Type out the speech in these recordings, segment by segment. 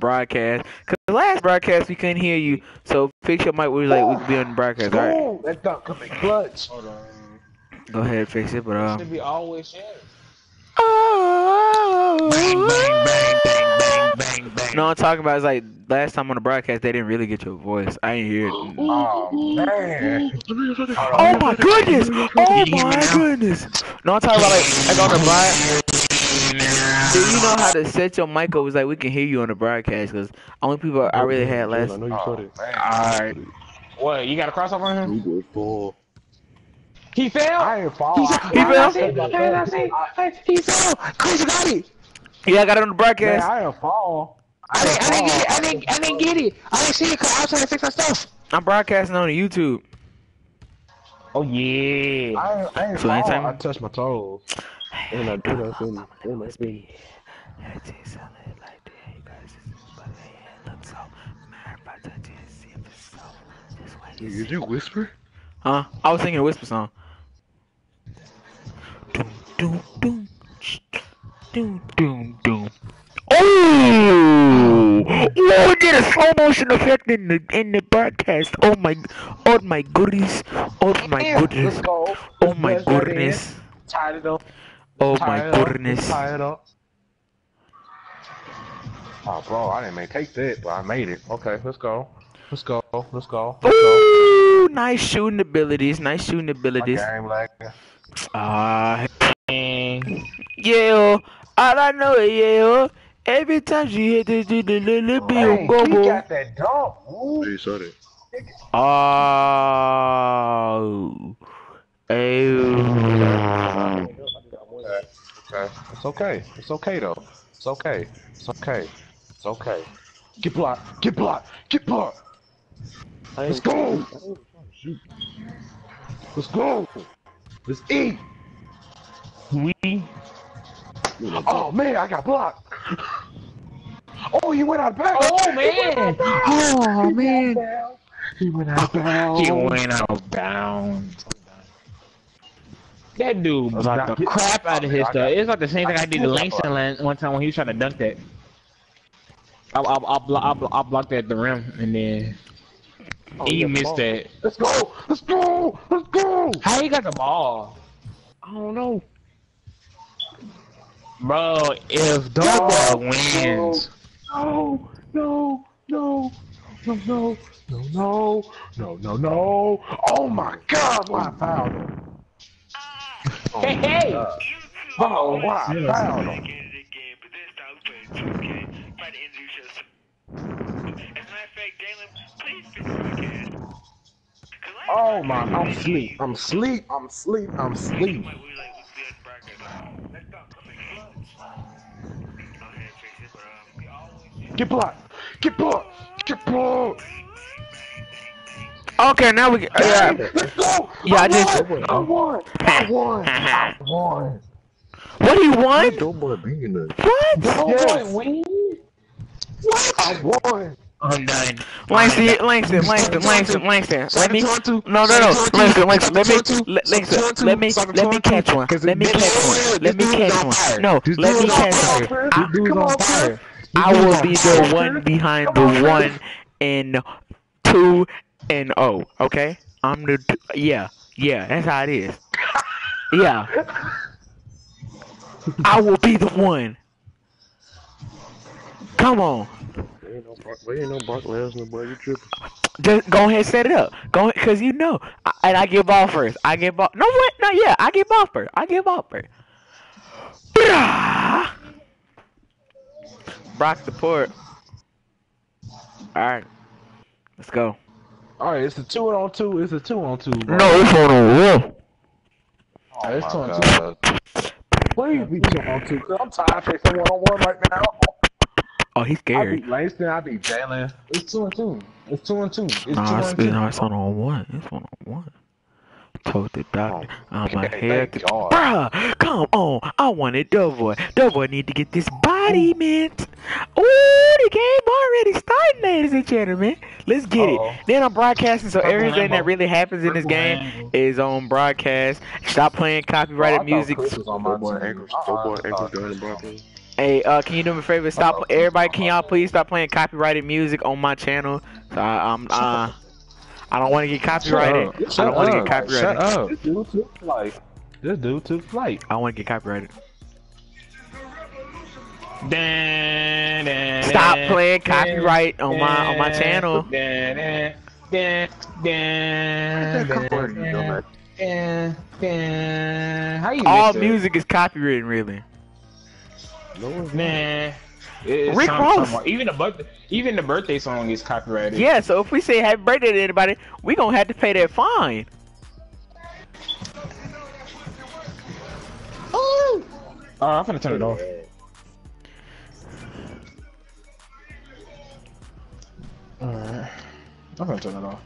broadcast. Cause the last broadcast we couldn't hear you, so fix your mic. We was like we could be on the broadcast. All right, Ooh, that dunk coming clutch. Hold on. go ahead, fix it. But um, Should be always sharing. oh, Bang, bang, bang, bang, bang, bang, bang. no, I'm talking about is like last time on the broadcast they didn't really get your voice. I didn't hear it. Oh man. Oh my goodness! Oh my goodness! No, I'm talking about like, like on the broad. Do you know how to set your mic up? It's like we can hear you on the broadcast because only people I really had last. I know you Oh, said it. Alright. What, you got a crossover on him? You good for. He fell? I ain't fall. He fell? He fell? He fell! Chris got it! Yeah, I got it on the Man, broadcast. I ain't fall. I didn't, I didn't get it. I didn't, I didn't get it. I didn't see it because I was trying to fix my stuff. I'm broadcasting on YouTube. Oh, yeah. I ain't, I ain't So fall. anytime- I touched my toes. And I do that thing. Yeah, like, guys, but hey, it looks so mad. This way you Did you whisper? Huh? I was singing a whisper song. Doom, doom, doom. Doom, doom, doom. Oh! Oh, I did a slow motion effect in the in the broadcast. Oh my, oh my goodness, oh my goodness, oh my goodness. Oh my goodness. Tie it up. Oh, bro, I didn't make take that, but I made it. Okay, let's go. Let's go. Let's go. Let's go. Ooh, nice shooting abilities, nice shooting abilities. My abilities. game like Ah, And yeah, all I know is yeah. Every time she hit this, the little little bit Hey, of he got that dunk. Ooh. You saw that. Oh. Ew. Okay. It's okay. It's okay though. It's okay. It's okay. It's okay. Get blocked. Get blocked. Get blocked. Let's go. Let's go. Let's eat. we. Oh man, I got blocked. Oh, he went out of bounds. Oh, man. Oh man. He went out of bounds. He went out of bounds. That dude Let's blocked the crap out of his stuff. It's like the same thing I did to I- Langston one time when he was trying to dunk that. I, I, I, blo- I, blo- I blocked at the rim and then Oh, he he missed ball. that. Let's go. Let's go. Let's go. How he got the ball? I don't know. Bro, if Doba wins, No, no, no, no, no, no, no, no, no, no. Oh my God, why I fouled him? Oh hey, hey, God. Oh, why I fouled him? Oh my, I'm sleep. I'm sleep. I'm sleep. I'm sleep. Get blocked. Get blocked. Get blocked. Okay, now we. Yeah. Let's go. Yeah, I just- won. I won. I won. I won. What he won? Don't boy being there. What? Yes. win. What? I won. I'm done. Langston, Langston, Langston, Langston, Langston. Let me. No, no, no. Langston, Langston. Let me. Langston, let me. Let me catch one. Let me catch one. Let me catch one. No, let me catch one. I, come on, fire. I will be the one behind the one and two and O. Oh, okay. I'm the. Yeah, yeah. That's how it is. Yeah. I will be the one. Come on ain't no Brock, there ain't no Brock Lesnar, boy. You tripping. just go ahead, and set it up. Go ahead, cause you know, I, and I get ball first. I get ball. No, what? No, yeah, I get ball first. I get ball first. Brah! Brock the port. All right, let's go. All right, it's a two on two. It's a two on two. Bro. No, it's on a roll. Oh it's oh, my two on God. Please be two on two. Cause I'm tired of facing one on one right now. Oh, he's scared. I scared. beat Langston. I beat Jalen. It's two and two. It's two and two. It's two No, it's, and two. no, it's on on one. It's on on one. Told the doctor oh, I'm a okay, hair. thank God. Bruh, come on. I wanted Doughboy. Doughboy need to get this body mint. Ooh, the game already started, ladies and gentlemen. Let's get Uh-oh. it. Then I'm broadcasting, so Purple everything that really happens in this Purple game Lambo. is on broadcast. Stop playing copyrighted Oh, music. Chris was on my Doughboy team. ankles. Uh-uh, Doughboy I ankles thought- the Brock Lesnar. Hey, uh, can you do me a favor? Stop, everybody. Can y'all please stop playing copyrighted music on my channel? So I, um, uh, I don't want to get copyrighted. I don't want to get copyrighted. Shut up. This dude took flight. This dude took flight. I want to get copyrighted. Dun, dun, Stop dun, playing dun, copyright on my on my dun, channel. dun, dun, dun, dun, dun. How you All miss that? music is copyrighted, really. No. Man, it's Rick some- Ross. some- even the birthday, even the birthday song is copyrighted. Yeah, so if we say happy birthday to anybody, we gonna have to pay that fine. Oh, I'm gonna turn it off. Alright, I'm gonna turn it off.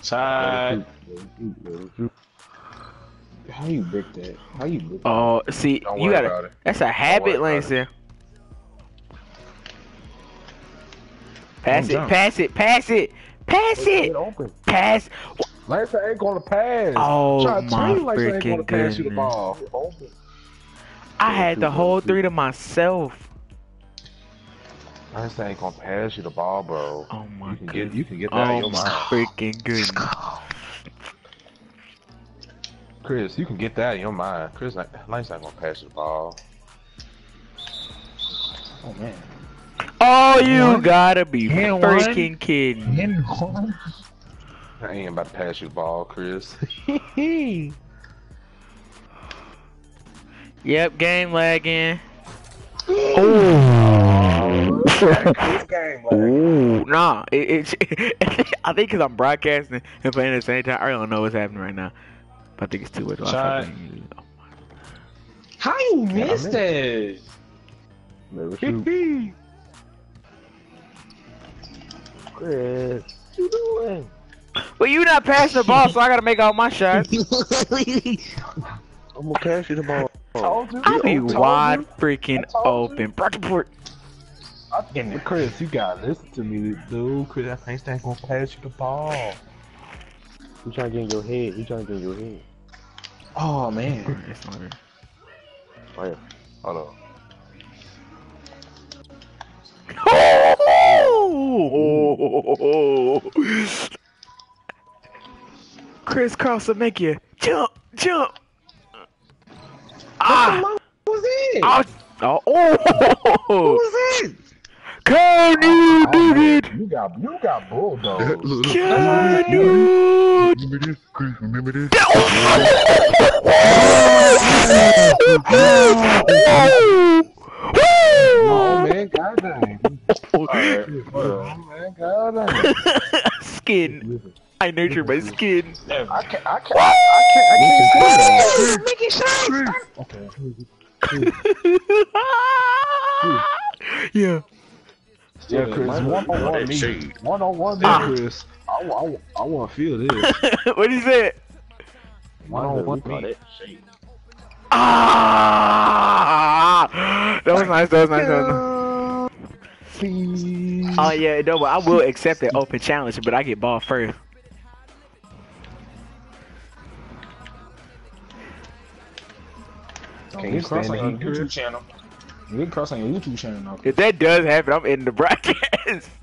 Side. How you break that? How you break that? Oh, see, Don't you gotta. That's a habit, worry about Langston. Pass Don't it, pass it, pass it, pass it, pass. Lance ain't gonna pass. Oh, Trying my you Lance ain't gonna freaking pass you the goodness. ball. I had the whole three to myself. Lance ain't gonna pass you the ball, bro. Oh my You can get goodness. you can get that in Oh my mind. freaking goodness. Chris, you can get that in your mind. Chris, like, Lance ain't gonna pass you the ball. Oh man. Oh, you One. gotta be And one. freaking kidding. me. I ain't about to pass you the ball, Chris. Yep, game lagging. this game, Ooh, nah, it, it I think because I'm broadcasting and playing at the same time, I don't know what's happening right now. But I think it's too much. Shot. How you missed that? Never shoot. Chris, what you doing? Well, you not passing the ball, so I gotta make all my shots. I'm gonna pass you the ball. Told you. I be wide you. freaking open. Brockport. In there. Chris, you gotta listen to me, dude. Chris, I ain't ain't gonna pass you the ball. He trying to get in your head. He trying to get in your head. Oh man. It's not real. Oh yeah. Hold on. Oh! Kris Kross will make you jump, jump. Ah! Who's it? Oh! Oh! oh. Who's it? Can you oh, dig it? You got you got bulldogs. Can you? Remember this, Chris? Remember this? oh man, goddamn. Alright, oh man, goddamn. Skin. I nurture my skin. I can't, I can't, I can't, I can't see that. Chris, yeah. Yeah, Chris, one on one me. One on one me, Ah. Chris. I, wa- I, want to feel this. what is did you say? One on one me. that. Ah! That was nice. That was nice. That was nice. Oh yeah, no, but I will accept that open challenge, but I get ball first. Can you cross stand on the your YouTube channel? You can cross on your YouTube channel now. If that does happen, I'm in the broadcast.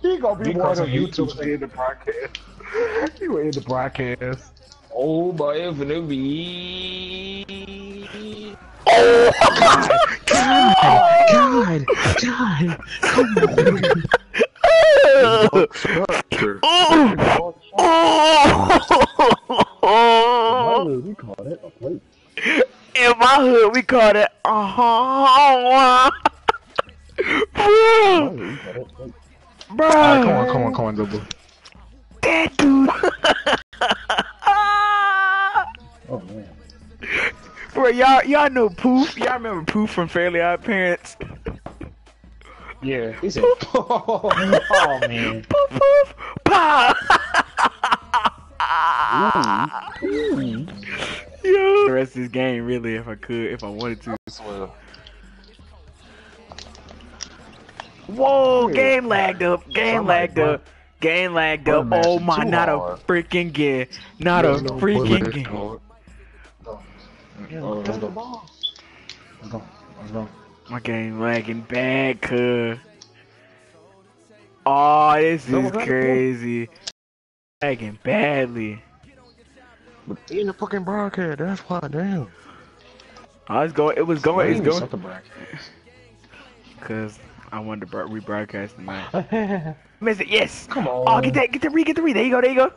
He gonna be You one cross of on YouTube YouTube. in the broadcast. You in the broadcast. Oh boy, if it be. Oh, God, God, Structure. oh, oh, we call that a plate. In my hood, we call that bro, we call that plate. bro. Alright, come on, come on, come on, double. That dude. Oh man. Bro, y'all, y'all know Poof. Y'all remember Poof from Fairly Odd Parents? Yeah, he said. oh man. Poof, poof, pa. Yo. The rest of this game, really, if I could, if I wanted to. Swell. Whoa, game lagged up. Game Somebody lagged up. Game lagged up. Oh my, too not a freaking game. Not a No, freaking bullet game. card. Oh, let's go. Let's go. Let's go. My game lagging bad, cuz. Oh, this is we're gonna go. crazy. Lagging badly. In the fucking broadcast, that's why, damn. Ah, I was going. It was going. It's going. The broadcast. Cause I wanted to bro- rebroadcast tonight. Miss it. Yes. Come oh, on. Oh, get that. Get the re. Get the re. There you go. There you go.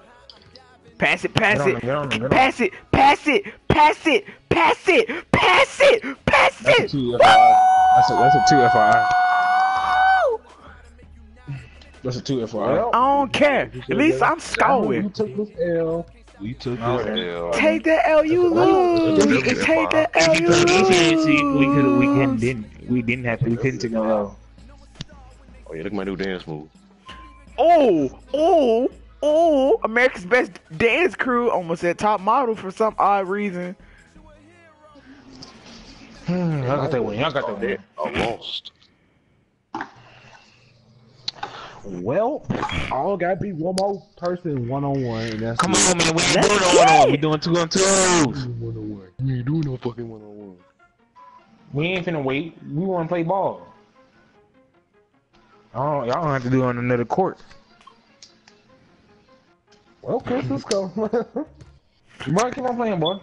Pass it. Pass Get on it. him, get on him, get on him. pass it. Pass it. Pass it. Pass it. Pass it. Pass That's a it. two FYI. That's a, that's a two FYI. That's a two FYI. I don't care. At least I'm We scoring. took this L. We took this L. Take that L, you lose. Take that L, you See, we could we couldn't didn't we didn't have to we couldn't take no L. Oh yeah, look at my new dance move. Oh, oh, oh! America's Best Dance Crew almost at top model for some odd reason. Hmm, y'all got that win. Y'all got that win. I lost. Well, all gotta be one more person one on one, and that's Come on, man. We ain't Let's doing no one on. it. We doing two on two. One on one. You ain't doing no fucking one on one. We ain't finna wait. We want to play ball. Oh, y'all don't have to do it on another court. Well, Chris, let's go. Bro, keep on playing, boy.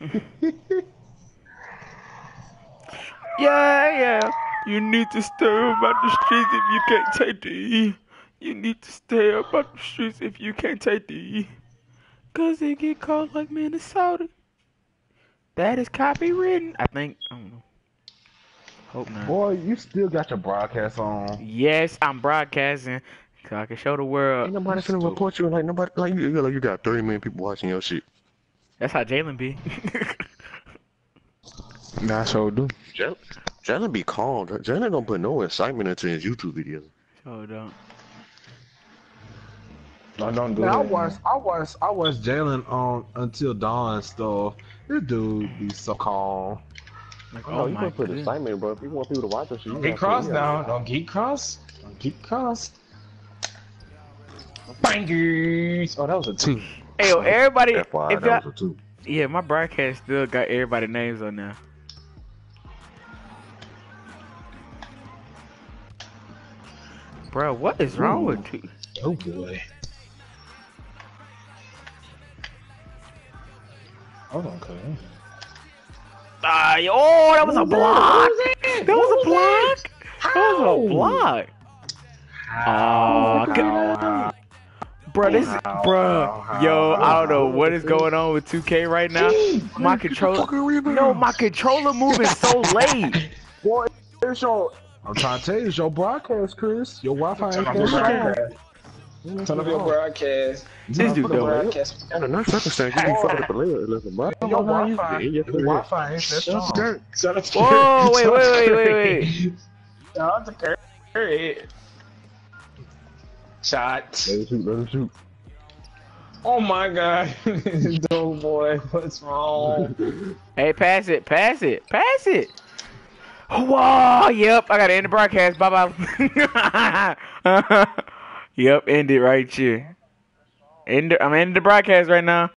Yeah, yeah. You need to stay about the streets if you can't take the E. You need to stay about the streets if you can't take the E. Cause they get cold like Minnesota. That is copywritten. I think. I don't know. Hope not. Boy, you still got your broadcast on. Yes, I'm broadcasting. So I can show the world. Ain't nobody finna report you like nobody like you. Like you got 30 million people watching your shit. That's how Jalen be. Nah, so do. Jalen, Jalen be calm. Jalen don't put no excitement into his YouTube videos. so don't. No, don't do Man, I it. watched, I watched, I watched Jalen on Until Dawn stuff. This dude be so calm. Like, Oh, oh you my put goodness. excitement, bro. If you want people to watch your shit, you get cross now. Don't get cross. Don't get cross. Bangers. Oh, that was a two. Hey, yo, everybody. FYI, If that was a two. yeah, my broadcast still got everybody names on there. Bro, what is wrong with you? Oh boy. Oh, okay. Ah, yo- oh, that was a block. That was a block. That was a block. Oh, God. Bro, this, bro, yo, I don't know what is going on with 2K right now. My controller, no, my controller moving so late. Boy, it's your. I'm trying to tell you, it's your broadcast, Chris. Your Wi-Fi ain't Turn off that your broadcast. Turn off your broadcast. This dude Turn off your though. broadcast. Under no circumstance, you be fucking up a little. Listen, bro. Your Wi-Fi, your Wi-Fi ain't that strong. Shut up. Whoa, wait, wait, wait, wait, wait. Shout out to Curry. Shot. Let him shoot, let him shoot. Oh my god. Dude, boy, what's wrong? Hey, pass it, pass it, pass it. Whoa, yep, I gotta end the broadcast. Bye bye. yep, end it right here. End I'm ending the broadcast right now.